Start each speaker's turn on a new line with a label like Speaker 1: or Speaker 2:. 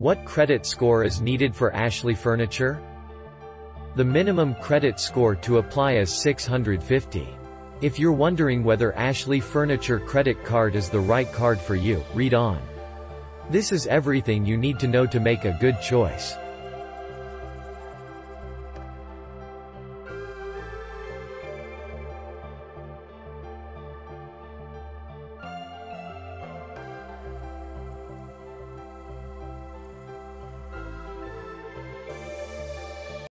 Speaker 1: What credit score is needed for Ashley Furniture? The minimum credit score to apply is 650. If you're wondering whether Ashley Furniture credit card is the right card for you, read on. This is everything you need to know to make a good choice.